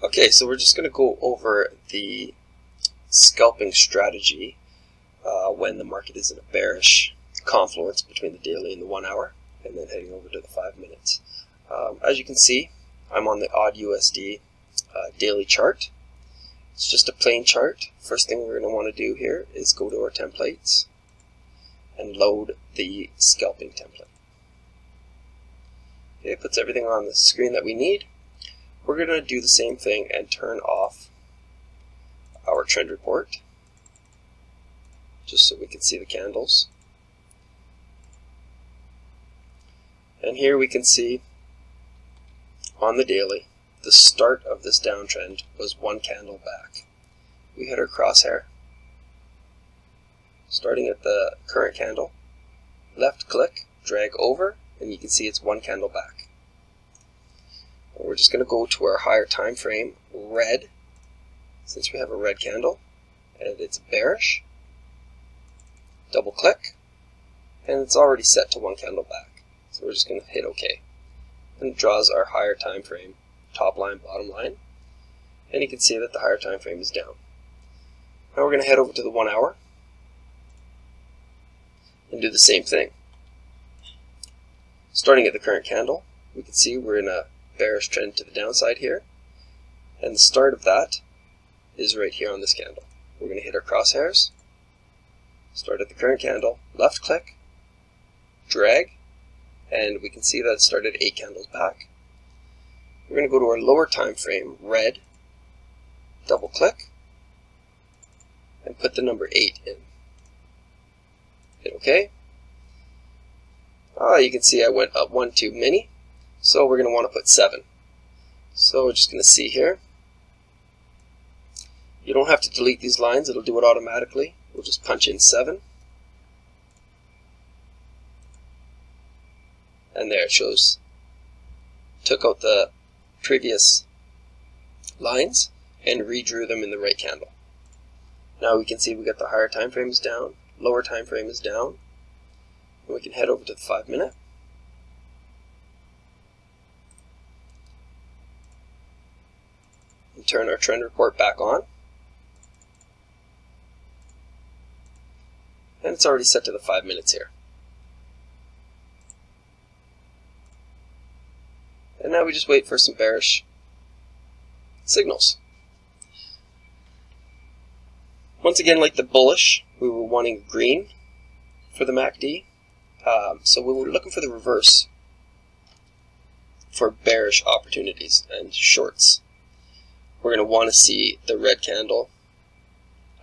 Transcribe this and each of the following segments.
Okay, so we're just going to go over the scalping strategy uh, when the market is in a bearish confluence between the daily and the one hour, and then heading over to the five minutes. Um, as you can see, I'm on the AUD USD uh, daily chart. It's just a plain chart. First thing we're going to want to do here is go to our templates and load the scalping template. Okay, it puts everything on the screen that we need. We're going to do the same thing and turn off our trend report just so we can see the candles. And here we can see on the daily the start of this downtrend was one candle back. We hit our crosshair starting at the current candle, left click, drag over, and you can see it's one candle back. We're just going to go to our higher time frame, red, since we have a red candle, and it's bearish. Double click, and it's already set to one candle back. So we're just going to hit OK. And it draws our higher time frame, top line, bottom line. And you can see that the higher time frame is down. Now we're going to head over to the one hour and do the same thing. Starting at the current candle, we can see we're in a bearish trend to the downside here. And the start of that is right here on this candle. We're going to hit our crosshairs, start at the current candle, left click, drag, and we can see that it started eight candles back. We're going to go to our lower time frame, red, double click, and put the number 8 in. Hit OK. Ah, you can see I went up one too many. So we're going to want to put 7. So we're just going to see here. You don't have to delete these lines, it'll do it automatically. We'll just punch in 7. And there it shows. Took out the previous lines and redrew them in the right candle. Now we can see we got the higher time frames down, lower time frame is down. And we can head over to the 5 minute. Turn our trend report back on. And it's already set to the 5 minutes here. And now we just wait for some bearish signals. Once again, like the bullish, we were wanting green for the MACD. Um, so we were looking for the reverse for bearish opportunities and shorts we're going to want to see the red candle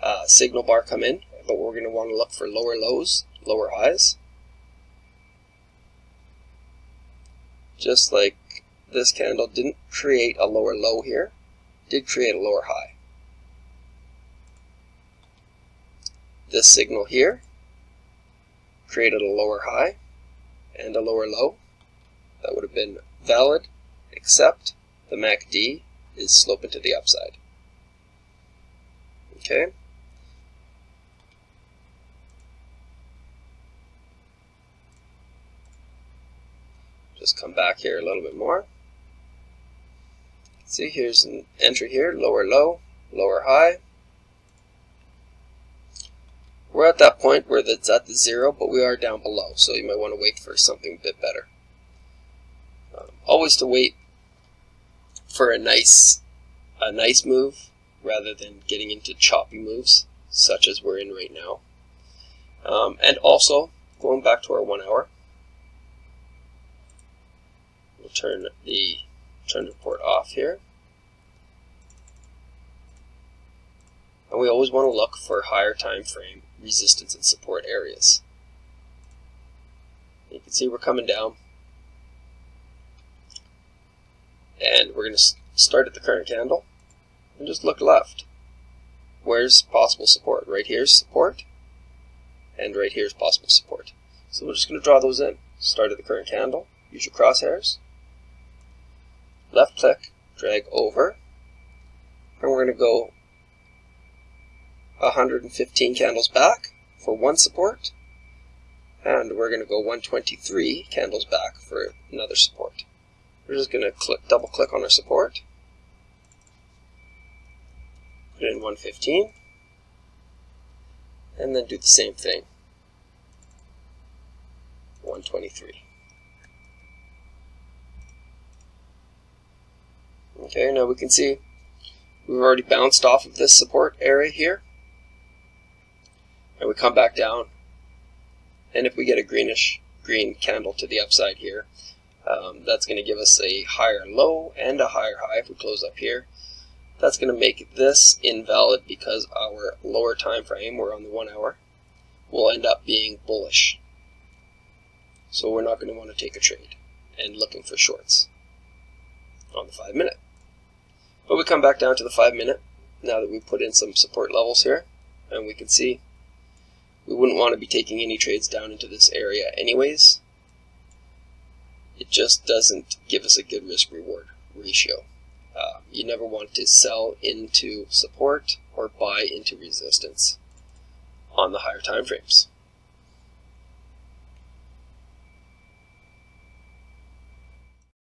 uh, signal bar come in, but we're going to want to look for lower lows, lower highs. Just like this candle didn't create a lower low here, did create a lower high. This signal here created a lower high and a lower low. That would have been valid, except the MACD is sloping to the upside. Okay? Just come back here a little bit more. See, here's an entry here, lower low, lower high. We're at that point where it's at the zero, but we are down below, so you might want to wait for something a bit better. Um, always to wait for a nice a nice move rather than getting into choppy moves such as we're in right now. Um, and also, going back to our one hour, we'll turn the trend report off here. And we always want to look for higher time frame resistance and support areas. You can see we're coming down. And we're going to start at the current candle and just look left. Where's possible support? Right here's support, and right here's possible support. So we're just going to draw those in. Start at the current candle, use your crosshairs, left click, drag over, and we're going to go 115 candles back for one support, and we're going to go 123 candles back for another support. We're just going to click, double click on our support, put in 115, and then do the same thing. 123. Okay, now we can see we've already bounced off of this support area here. And we come back down. And if we get a greenish green candle to the upside here, um, that's going to give us a higher low and a higher high if we close up here. That's going to make this invalid because our lower time frame, we're on the one hour, will end up being bullish. So we're not going to want to take a trade and looking for shorts on the five minute. But we come back down to the five minute now that we put in some support levels here and we can see we wouldn't want to be taking any trades down into this area anyways it just doesn't give us a good risk reward ratio. Uh, you never want to sell into support or buy into resistance on the higher time frames.